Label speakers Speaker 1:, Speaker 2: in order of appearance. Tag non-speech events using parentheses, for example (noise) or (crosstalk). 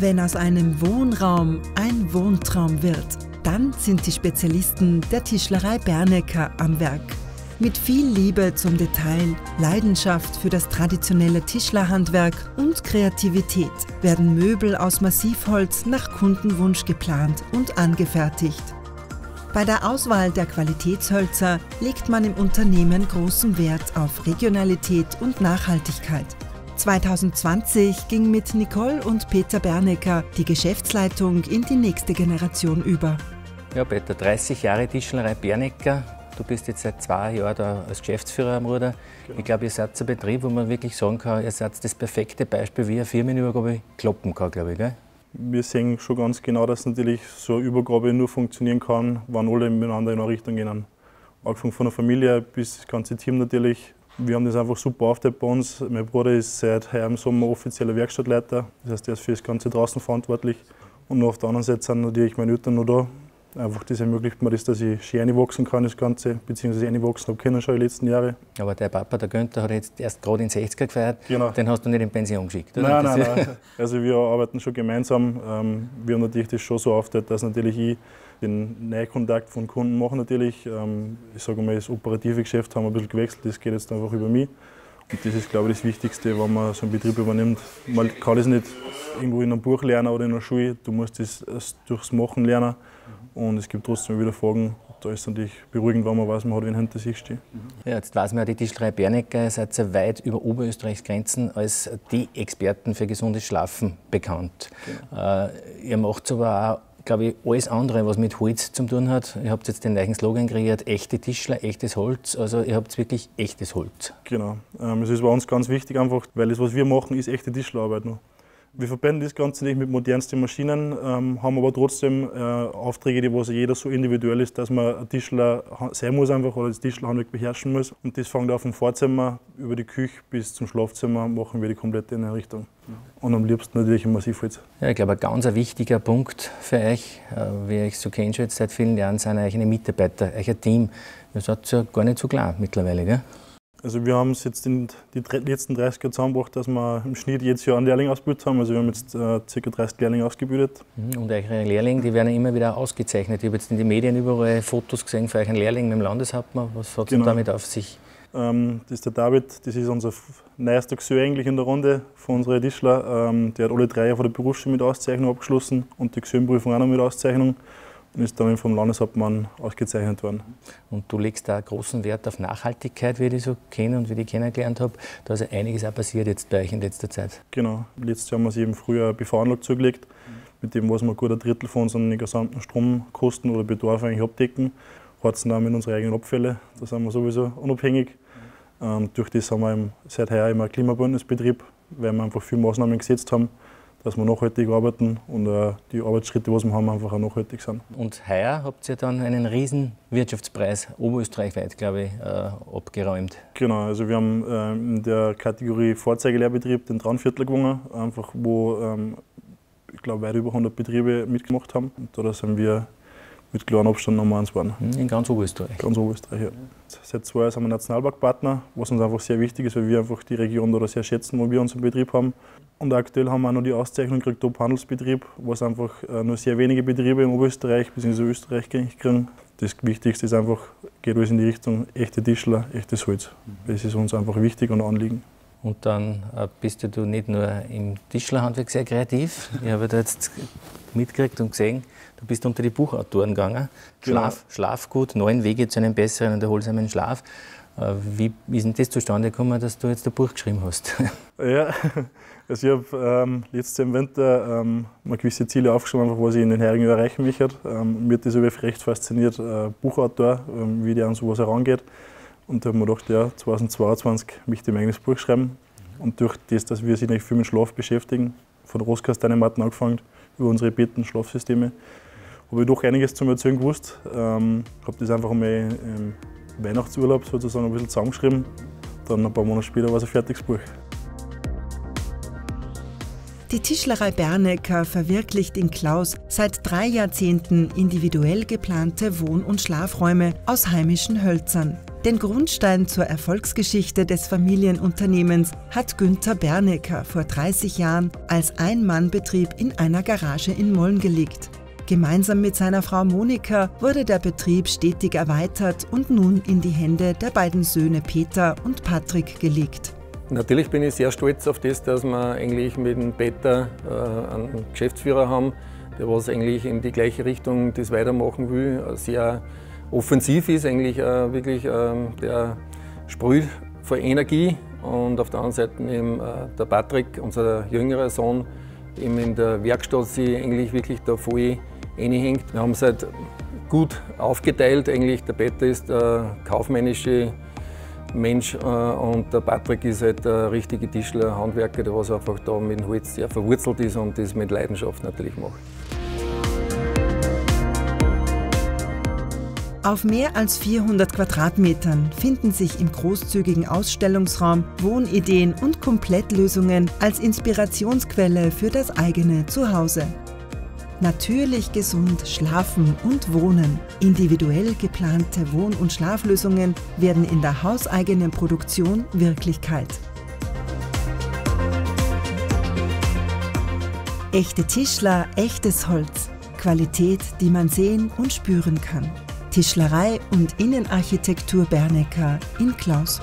Speaker 1: Wenn aus einem Wohnraum ein Wohntraum wird, dann sind die Spezialisten der Tischlerei Bernecker am Werk. Mit viel Liebe zum Detail, Leidenschaft für das traditionelle Tischlerhandwerk und Kreativität werden Möbel aus Massivholz nach Kundenwunsch geplant und angefertigt. Bei der Auswahl der Qualitätshölzer legt man im Unternehmen großen Wert auf Regionalität und Nachhaltigkeit. 2020 ging mit Nicole und Peter Bernecker die Geschäftsleitung in die nächste Generation über.
Speaker 2: Ja, Peter, 30 Jahre Tischlerei Bernecker, Du bist jetzt seit zwei Jahren da als Geschäftsführer am Ruder. Genau. Ich glaube, ihr seid ein Betrieb, wo man wirklich sagen kann, ihr seid das perfekte Beispiel, wie eine Firmenübergabe kloppen kann, glaube ich. Gell?
Speaker 3: Wir sehen schon ganz genau, dass natürlich so eine Übergabe nur funktionieren kann, wenn alle miteinander in eine Richtung gehen. Angefangen von der Familie bis das ganze Team natürlich. Wir haben das einfach super aufgeteilt bei uns. Mein Bruder ist seit heuer im Sommer offizieller Werkstattleiter. Das heißt, er ist für das Ganze draußen verantwortlich. Und auf der anderen Seite sind natürlich meine Eltern noch da. Einfach das ermöglicht mir das, dass ich schön wachsen kann, das Ganze, beziehungsweise einwachsen habe können schon die letzten Jahre.
Speaker 2: Aber der Papa, der Günther, hat jetzt erst gerade in 60er gefeiert. Genau. Den hast du nicht in Pension geschickt,
Speaker 3: oder? Nein, nein, nein. (laughs) Also wir arbeiten schon gemeinsam. Ähm, wir haben natürlich das schon so aufgeteilt, dass natürlich ich den Neukontakt von Kunden mache natürlich. Ähm, ich sage mal, das operative Geschäft haben wir ein bisschen gewechselt, das geht jetzt einfach über mich. Und das ist, glaube ich, das Wichtigste, wenn man so einen Betrieb übernimmt. Man kann das nicht irgendwo in einem Buch lernen oder in einer Schule, du musst das durchs Machen lernen. Und es gibt trotzdem wieder Fragen. Da ist es natürlich beruhigend, wenn man weiß, man hat wen hinter sich stehen.
Speaker 2: Ja, jetzt weiß man ja, die Tischlerei Bernecker seid sehr weit über Oberösterreichs Grenzen als die Experten für gesundes Schlafen bekannt. Genau. Äh, ihr macht aber auch glaube ich, alles andere, was mit Holz zu tun hat. Ihr habt jetzt den gleichen Slogan kreiert, echte Tischler, echtes Holz. Also ihr habt wirklich echtes Holz.
Speaker 3: Genau. Ähm, es ist bei uns ganz wichtig einfach, weil das, was wir machen, ist echte Tischlerarbeit noch. Wir verbinden das Ganze nicht mit modernsten Maschinen, ähm, haben aber trotzdem äh, Aufträge, die was jeder so individuell ist, dass man ein Tischler sein muss einfach oder das Tischlerhandwerk beherrschen muss. Und das fängt auf vom Vorzimmer über die Küche bis zum Schlafzimmer, machen wir die komplette Innenrichtung. Und am liebsten natürlich im Massivholz.
Speaker 2: Ja, ich glaube, ein ganz wichtiger Punkt für euch, äh, wie ich so kenne schon jetzt seit vielen Jahren, sind eine Mitarbeiter, euch ein Team. Das seid ja gar nicht so klar mittlerweile, gell?
Speaker 3: Also wir haben es jetzt in die letzten 30 Jahre zusammengebracht, dass wir im Schnitt jedes Jahr einen Lehrling ausgebildet haben. Also wir haben jetzt äh, ca. 30 Lehrlinge ausgebildet.
Speaker 2: Mhm, und eure Lehrlinge, die werden immer wieder ausgezeichnet. Ich habe jetzt in den Medien überall Fotos gesehen für euch einen Lehrling mit dem Landeshauptmann. Was hat es genau. damit auf sich?
Speaker 3: Ähm, das ist der David, das ist unser neuester Gesell eigentlich in der Runde von unseren Tischler. Ähm, der hat alle drei Jahre von der Berufsschule mit Auszeichnung abgeschlossen und die Gesellenprüfung auch noch mit Auszeichnung und ist dann vom Landeshauptmann ausgezeichnet worden.
Speaker 2: Und du legst da großen Wert auf Nachhaltigkeit, wie ich die so kenne und wie ich die kennengelernt habe. Da ist ja einiges auch passiert jetzt bei euch in letzter Zeit.
Speaker 3: Genau. Letztes Jahr haben wir sie eben früher eine PV-Anlage zugelegt, mit dem was wir gut ein Drittel von unseren gesamten Stromkosten oder Bedarf eigentlich abdecken. Heizen auch mit unseren eigenen Abfälle. Da sind wir sowieso unabhängig. Ähm, durch das haben wir seit heuer immer einen Klimabündnisbetrieb, weil wir einfach viele Maßnahmen gesetzt haben dass wir nachhaltig arbeiten und äh, die Arbeitsschritte, die wir haben, einfach auch nachhaltig sind.
Speaker 2: Und heuer habt ihr dann einen riesen Wirtschaftspreis oberösterreichweit, glaube ich, äh, abgeräumt.
Speaker 3: Genau, also wir haben äh, in der Kategorie Fahrzeugellehrbetrieb den Traunviertel gewonnen, einfach wo ähm, ich glaube weit über 100 Betriebe mitgemacht haben. Und da sind wir mit kleinem Abstand Nummer eins waren.
Speaker 2: In ganz Oberösterreich?
Speaker 3: Ganz Oberösterreich, ja. Seit zwei Jahren sind wir Nationalparkpartner, was uns einfach sehr wichtig ist, weil wir einfach die Region da sehr schätzen, wo wir unseren Betrieb haben. Und aktuell haben wir auch noch die Auszeichnung gekriegt, Top-Handelsbetrieb, was einfach äh, nur sehr wenige Betriebe in Oberösterreich bzw. Österreich kriegen. Das Wichtigste ist einfach, geht alles in die Richtung echte Tischler, echtes Holz. Das ist uns einfach wichtig und Anliegen.
Speaker 2: Und dann äh, bist du nicht nur im Tischlerhandwerk sehr kreativ. Ich habe da jetzt mitgekriegt und gesehen, du bist unter die Buchautoren gegangen. Genau. Schlaf. Schlafgut, neun Wege zu einem besseren und erholsamen Schlaf. Äh, wie ist denn das zustande gekommen, dass du jetzt ein Buch geschrieben hast? (laughs)
Speaker 3: Ja, also ich habe ähm, letztes im Winter ähm, mal gewisse Ziele aufgeschrieben, was ich in den Heringen erreichen möchte. Ähm, mir hat das recht fasziniert, äh, Buchautor, ähm, wie der an sowas herangeht. Und da habe ich mir gedacht, ja, 2022 möchte ich mein eigenes Buch schreiben. Und durch das, dass wir sich nicht viel mit Schlaf beschäftigen, von Rostkastanienmatten angefangen, über unsere Betten, Schlafsysteme, habe ich doch einiges zum Erzählen gewusst. Ähm, habe das einfach einmal im Weihnachtsurlaub sozusagen ein bisschen zusammengeschrieben. Dann ein paar Monate später war es ein fertiges Buch.
Speaker 1: Die Tischlerei Bernecker verwirklicht in Klaus seit drei Jahrzehnten individuell geplante Wohn- und Schlafräume aus heimischen Hölzern. Den Grundstein zur Erfolgsgeschichte des Familienunternehmens hat Günther Bernecker vor 30 Jahren als Ein-Mann-Betrieb in einer Garage in Molln gelegt. Gemeinsam mit seiner Frau Monika wurde der Betrieb stetig erweitert und nun in die Hände der beiden Söhne Peter und Patrick gelegt.
Speaker 4: Natürlich bin ich sehr stolz auf das, dass wir eigentlich mit dem Peter äh, einen Geschäftsführer haben, der was eigentlich in die gleiche Richtung das weitermachen will, sehr offensiv ist, eigentlich äh, wirklich äh, der sprüht vor Energie und auf der anderen Seite eben äh, der Patrick, unser jüngerer Sohn, eben in der Werkstatt sich eigentlich wirklich da voll reinhängt. Wir haben es halt gut aufgeteilt. Eigentlich der Peter ist der kaufmännische Mensch äh, und der Patrick ist halt der richtige Tischler, Handwerker, der was einfach da mit dem Holz sehr verwurzelt ist und das mit Leidenschaft natürlich macht.
Speaker 1: Auf mehr als 400 Quadratmetern finden sich im großzügigen Ausstellungsraum Wohnideen und Komplettlösungen als Inspirationsquelle für das eigene Zuhause. Natürlich gesund schlafen und wohnen. Individuell geplante Wohn- und Schlaflösungen werden in der hauseigenen Produktion Wirklichkeit. Echte Tischler, echtes Holz. Qualität, die man sehen und spüren kann. Tischlerei und Innenarchitektur Bernecker in Klaus.